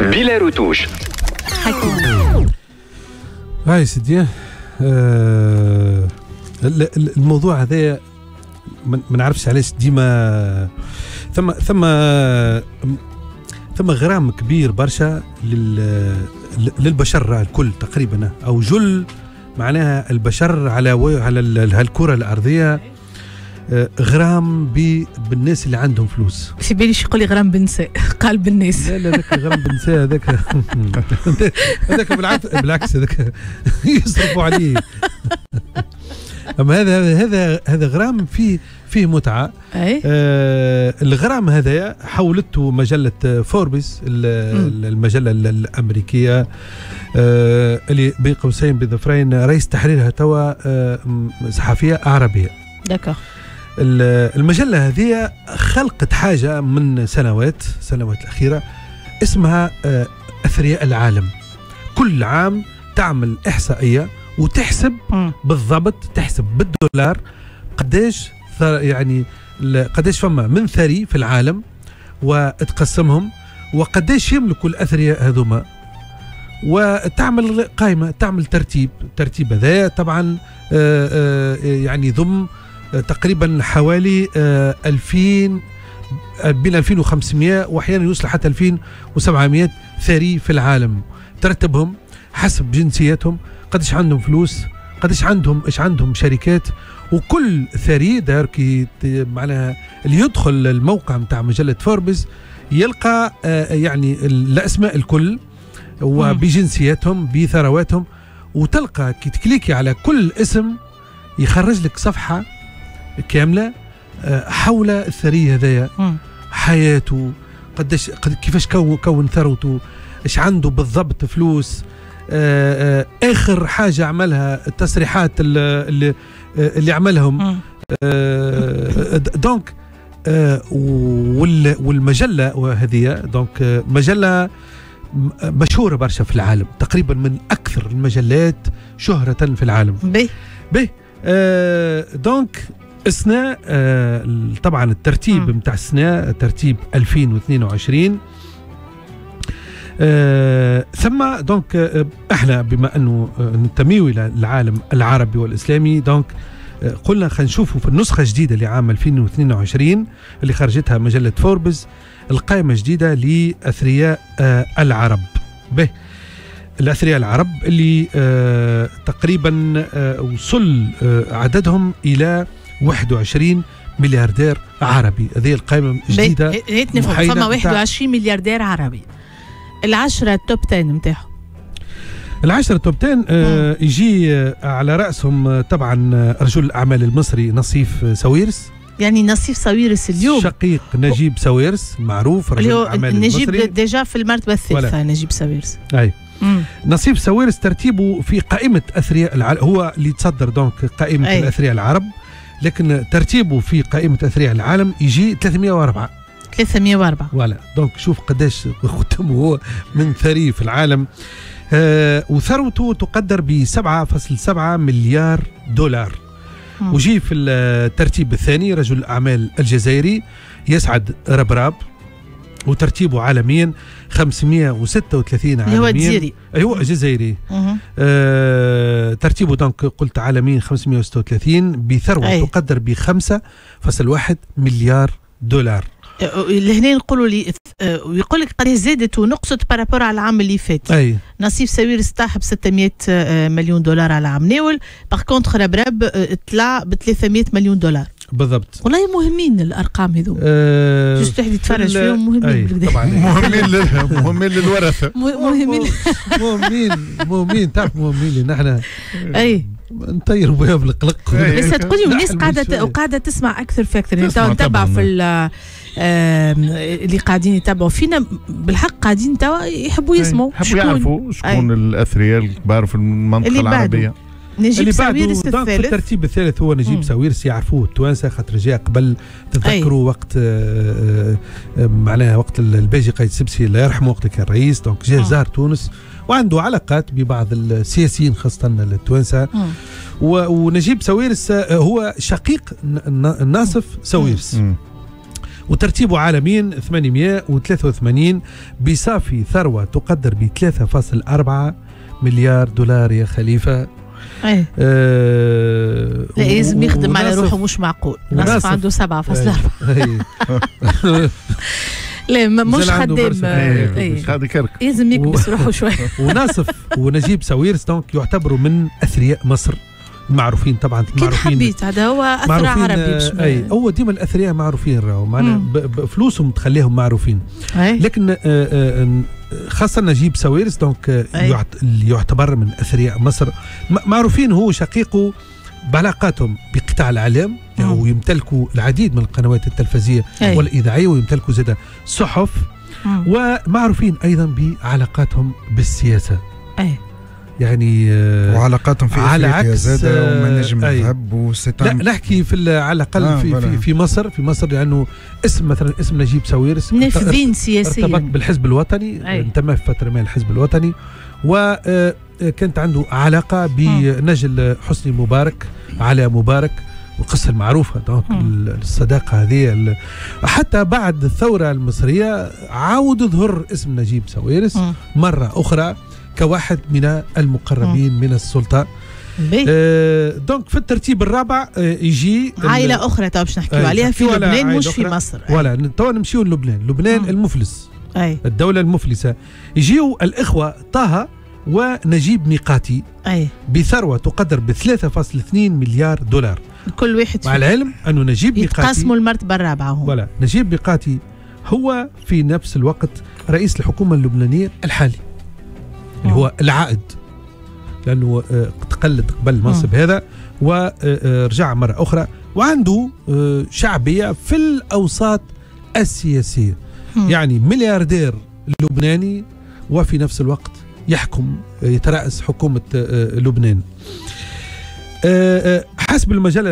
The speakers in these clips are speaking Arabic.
بلا روتوش هاي سيدي آه الموضوع هذا ما نعرفش علاش ديما ثم ثم ثم غرام كبير برشا للبشر الكل تقريبا أو جل معناها البشر على على هالكرة الأرضية. غرام بالناس اللي عندهم فلوس. في بالي يقول لي غرام بنساء قال بالناس. لا لا ذاك غرام بنساء هذاك هذاك بالعكس هذاك يصرفوا عليه. أما هذا هذا هذا غرام فيه فيه متعة. أي؟ آه الغرام هذا حولته مجلة فوربس المجلة الأمريكية. آه اللي بين قوسين بظفرين رئيس تحريرها توا آه صحفية عربية. دكا المجلة هذه خلقت حاجة من سنوات سنوات الأخيرة اسمها آه أثرياء العالم. كل عام تعمل إحصائية وتحسب بالضبط تحسب بالدولار قديش يعني قديش فما من ثري في العالم وتقسمهم وقديش يملكوا الأثرياء هذوما. وتعمل قائمة تعمل ترتيب الترتيب هذا طبعا آه، آه، يعني يضم تقريبا حوالي 2000 آه، بين 2500 واحيانا يوصل حتى 2700 ثري في العالم. ترتبهم حسب جنسيتهم قديش عندهم فلوس قديش عندهم إيش عندهم شركات. وكل ثري دار كي معناها اللي يدخل الموقع نتاع مجلة فوربس يلقى آه يعني الأسماء الكل وبجنسياتهم بثرواتهم. وتلقى كي تكليكي على كل اسم يخرج لك صفحة كاملة آه حول الثري هذايا. حياته قديش قد كيفاش كون كون ثروته إيش عنده بالضبط فلوس آه، آه، آخر حاجة عملها التصريحات اللي اللي عملهم. donc والمجلة وهذه donc مجلة مشهورة برشا في العالم تقريبا من أكثر المجلات شهرة في العالم. بي. بي donc السنة طبعا الترتيب نتاع السنة ترتيب 2022 آه ثم donc آه إحنا بما أنه آه ننتمي إلى العالم العربي والإسلامي donc آه قلنا خلينا نشوفوا في النسخة الجديدة لعام 2022 اللي خرجتها مجلة فوربس القائمة الجديدة لأثرياء آه العرب. به. الأثرياء العرب اللي آه تقريبا آه وصل آه عددهم إلى 21 ملياردير عربي. هذه القائمه الجديده هيك نفهم فما 21 ملياردير عربي. العشرة التوب 10 نتاعهم العشرة top 10 آه يجي آه على رأسهم آه طبعا آه، رجل الأعمال المصري نصيف سويرس يعني نصيف ساويرس اليوم. شقيق نجيب ساويرس معروف رجل الأعمال نجيب المصري. déjà في المرتبة الثالثة نجيب ساويرس. أي. مم. نصيف ساويرس ترتيبه في قائمة أثرياء العرب هو اللي تصدر donc قائمة أي. الأثرياء العرب. لكن ترتيبه في قائمة أثرياء العالم يجي 304 304 voilà. donc شوف قداش ختم هو من ثري في العالم. آه وثروته تقدر ب 7.7 مليار دولار. وجي في الترتيب الثاني رجل الاعمال الجزائري يسعد ربراب. وترتيبه عالميا 536 عالميا هو جزائري أيوه جزائري آه ترتيبه دونك قلت عالميا 536 بثروة أي. تقدر ب 5.1 مليار دولار. لهنا نقولوا لي آه، ويقول لك قد زادت ونقصت بارابور على العام اللي فات. أي. نصيف سوير استاح ب 600 آه، مليون دولار على عام ناول باغ كونتخ ربرب آه، طلع ب 300 مليون دولار. بالضبط. والله مهمين الأرقام هذو. أه جوست واحد يتفرج فيهم مهمين طبعا. مهمين مهمين للورثة. مهمين. مهمين مهمين. تعرف مهمين نحن أي. نطيروا بها بالقلق بس تقولي الناس قاعدة وقاعدة تسمع أكثر في أكثر. انت نتبع في اللي قاعدين يتابعوا. فينا بالحق قاعدين توا يحبوا يسمعوا. يحبوا يعرفوا شكون الأثرياء الكبار في المنطقة العربية. نجيب ساويرس الثالث الترتيب الثالث هو نجيب ساويرس يعرفوه التوانسه خاطر جاء قبل تتذكروا وقت آه، آه، معناها وقت الباجي قايد سبسي الله يرحمه وقت كان رئيس donc جاء زار تونس وعنده علاقات ببعض السياسيين خاصة التوانسة. ونجيب ساويرس آه، هو شقيق ناصف ساويرس. وترتيبه عالميا 883 بصافي ثروة تقدر ب 3.4 مليار دولار يا خليفة. إيه. آه لا لازم يخدم على روحه مش معقول. ناصف عنده 7.4 أي. لا مش خدام. إيه. كرك لازم يكبس روحه شوي. وناصف ونجيب ساويرس donc يعتبروا من أثرياء مصر معروفين طبعا معروفين. حبيت؟ هذا هو معروفين عربي باش اي هو ديما الأثرياء معروفين راهو. معنا مم. ب- ب- فلوسهم تخليهم معروفين. أي. لكن آه، آه، خاصة نجيب ساويرس donc آه، أي. اللي يعتبر من أثرياء مصر معروفين هو شقيقه بعلاقاتهم بقطاع الإعلام مم. ويمتلكوا العديد من القنوات التلفزية أي. والإذاعية ويمتلكوا زاد صحف مم. ومعروفين أيضا بعلاقاتهم بالسياسة أي. يعني آه، وعلاقاتهم في على إفريقيا عكس، زاد آه، وما نجم أي. يذهب لا وستان نحكي في ال- على الأقل آه، في. في في مصر في مصر لأنه اسم مثلا اسم نجيب ساويرس نافذين ارتبط سياسيا بالحزب الوطني أي. انتمى في فترة ما الحزب الوطني وكانت عنده علاقة بنجل حسني مبارك على مبارك والقصة المعروفة donc مم. ال- الصداقة هذه حتى بعد الثورة المصرية عاود ظهر اسم نجيب ساويرس مم. مرة أخرى كواحد من المقربين من السلطة. آه، donc في الترتيب الرابع آه، يجي عائلة أخرى تو باش نحكيو عليها في لبنان مش في. مصر. ولا تو نمشيو للبنان. لبنان. المفلس. أي. الدولة المفلسة. يجيو الإخوة طه ونجيب ميقاتي أي. بثروة تقدر ب 3.2 مليار دولار. كل واحد مع العلم أنه نجيب يتقاسموا ميقاتي المرتبة الرابعة هم. ولا نجيب ميقاتي هو في نفس الوقت رئيس الحكومة اللبنانية الحالي. اللي هو العائد. لأنه آه، تقلد قبل المنصب هذا ورجع مرة أخرى وعنده آه، شعبية في الأوساط السياسية. مم. يعني ملياردير لبناني وفي نفس الوقت يحكم يترأس حكومة آه، لبنان. آه، آه، حسب المجلة.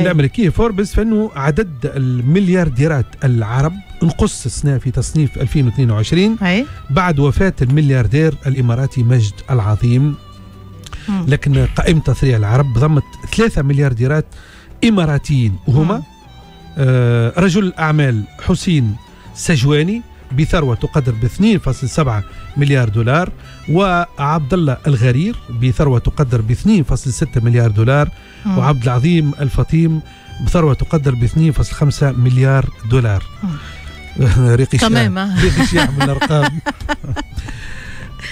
الأمريكية فوربس فإنه عدد المليارديرات العرب انقص السنة في تصنيف 2022 أي بعد وفاة الملياردير الإماراتي مجد العظيم. لكن قائمة تثريع العرب ضمت ثلاثة مليارديرات إماراتيين وهما. آه، رجل الأعمال حسين سجواني بثروة تقدر ب 2.7 مليار دولار وعبد الله الغرير بثروة تقدر ب 2.6 مليار دولار مم. وعبد العظيم الفطيم بثروة تقدر ب 2.5 مليار دولار ريقي. تمام آه. ريقي شاع من الأرقام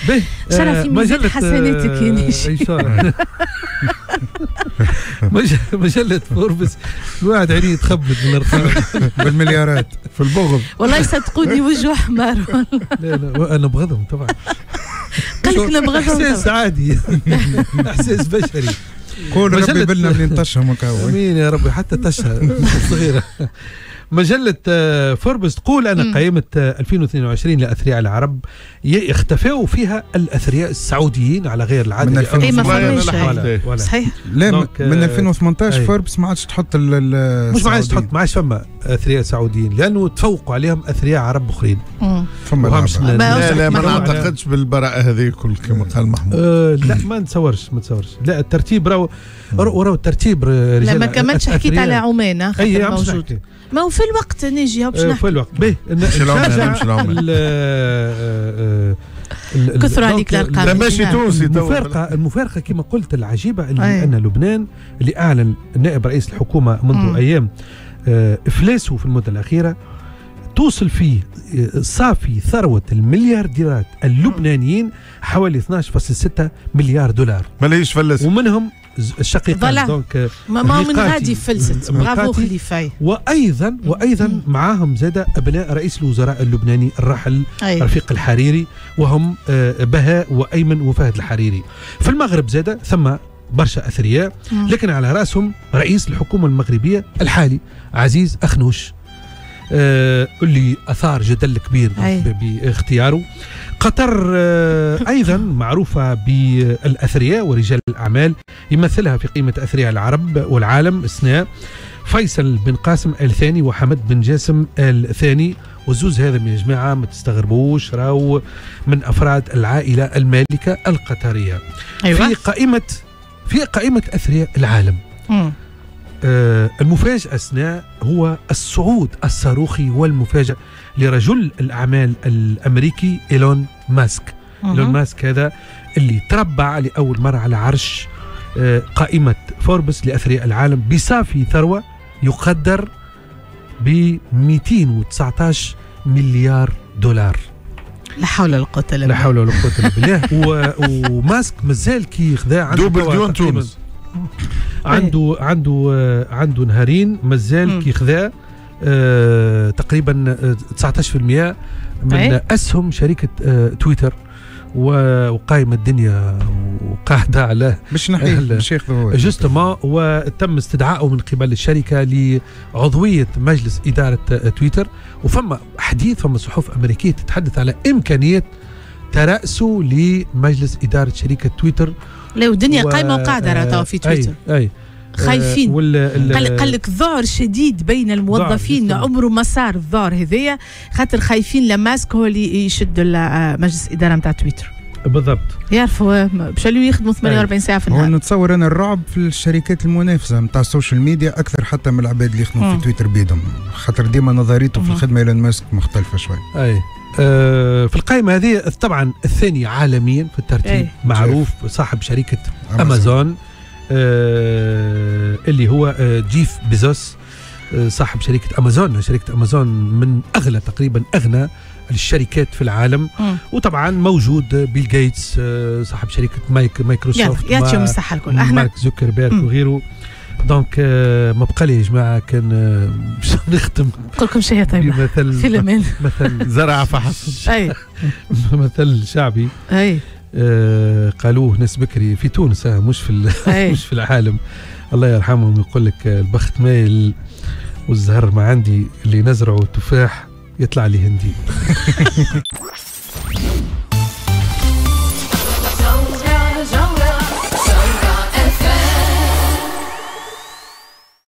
به شرفي ميزان حسناتك يا نيشي. إن شاء الله مج- مجلة فوربس الواحد عينيه يتخبط من الارقام بالمليارات في البغض. والله صدقوني وجه حمار لا لا أنا بغضهم طبعا. لك نبغضهم إحساس. عادي. إحساس بشري. قول ربي بلنا منين طشهم آمين يا ربي حتى تشهى صغيرة. مجلة آه، فوربس تقول أن. قائمة آه، 2022 لأثرياء العرب ي- اختفوا فيها الأثرياء السعوديين على غير العادة. من اللي 2000 إيه صحيح. لا من آه، 2018 أي. فوربس ما عادش تحط ال- ال- مش ما عادش السعوديين. تحط ما عادش فما أثرياء سعوديين لأنه تفوقوا عليهم أثرياء عرب أخرين. مم. فما لا لا ما. نعتقدش بالبراءة هذه كل كما قال محمود. آه لا ما نتصورش ما نتصورش. لا الترتيب راهو راهو راهو الترتيب آه، لا رجال ما كملش حكيت أثرياء. على عمان آه، خاطر موجود. ما هو في الوقت نجي باش آه، نحكي في الوقت العمل. كثروا عليك الأرقام. لا ماشي نعم. تونسي تو. المفارقه المفارقة كما قلت العجيبة اللي. إن لبنان اللي أعلن نائب رئيس الحكومة منذ مم. أيام آه، إفلاسه في المدة الأخيرة توصل فيه آه، صافي ثروة المليارديرات اللبنانيين حوالي 12.6 مليار دولار ماليش فلس ومنهم voilà. Donc آه، ما من. غادي فلست برافو. خليفاي وأيضا وأيضا. معاهم زاد أبناء رئيس الوزراء اللبناني الراحل أي. رفيق الحريري وهم آه، بهاء وأيمن وفهد الحريري في المغرب زاد ثم برشا أثرياء. لكن على رأسهم رئيس الحكومة المغربية الحالي عزيز أخنوش اللي آثار جدل كبير باختياره. قطر آه، أيضا معروفة بالأثرياء ورجال الأعمال يمثلها في قيمة أثرياء العرب والعالم أثناء فيصل بن قاسم الثاني وحمد بن جاسم الثاني. والزوز هذا من جماعة ما تستغربوش راهو من أفراد العائلة المالكة القطرية. أيوة. في قائمة في قائمة أثرياء العالم. مم. آه، المفاجأة أثناء هو الصعود الصاروخي والمفاجئ لرجل الأعمال الأمريكي إيلون ماسك. إيلون ماسك هذا اللي تربع لأول مرة على عرش آه، قائمة فوربس لأثرياء العالم بصافي ثروة يقدر ب 219 مليار دولار. لا حول ولا قوة إلا لا بالله. حول ولا قوة إلا بالله. و- وماسك مازال كي خذا عنده double ديون تونس عنده عنده آه، عنده نهارين مازال. كي خذا آه، تقريبا آه، 19% من أي. أسهم شركة آه، تويتر وقايمة الدنيا وقاعدة على باش نحيه باش ياخذوا. justement وتم استدعائه من قبل الشركة لعضوية مجلس إدارة آه، تويتر وفما حديث فما صحف أمريكية تتحدث على إمكانية ترأسه لمجلس إدارة شركة تويتر لا والدنيا و- قايمة وقاعدة راه توا في أي- تويتر. أي. خايفين. آه، وال ال- قال لك ذعر شديد بين الموظفين عمره ما صار الذعر هذايا. خاطر خايفين لماسك هو اللي يشد آه، مجلس الإدارة نتاع تويتر. بالضبط. يعرفوا باش يخدموا 48 ساعة في النهار. نتصور أنا الرعب في الشركات المنافسة نتاع ال social media أكثر حتى من العباد اللي يخدموا. في تويتر بيدهم. خاطر ديما نظريته في. الخدمة إيلون ماسك مختلفة شوي. أي. آه في القائمة هذه طبعا الثاني عالميا في الترتيب. أي. معروف صاحب شركة امازون آه اللي هو آه جيف بيزوس. صاحب شركة أمازون. شركة أمازون من اغلى تقريبا أغنى الشركات في العالم. مم. وطبعا موجود بيل جيتس آه صاحب شركة مايك مايكروسوفت يعطيهم مع- الصحه الكل. إحنا مارك زوكربيرغ مم. وغيره. دونك آه ما بقى لي يا جماعة كان آه، باش نختم؟ كلكم شهيه طيبه بمثل في الامان مثل زرع فحص. أي. مثل شعبي. أي. آه قالوه ناس بكري في تونس آه مش في مش في العالم. الله يرحمهم يقول لك البخت مايل والزهر ما عندي اللي نزرعه تفاح يطلع لي هندي.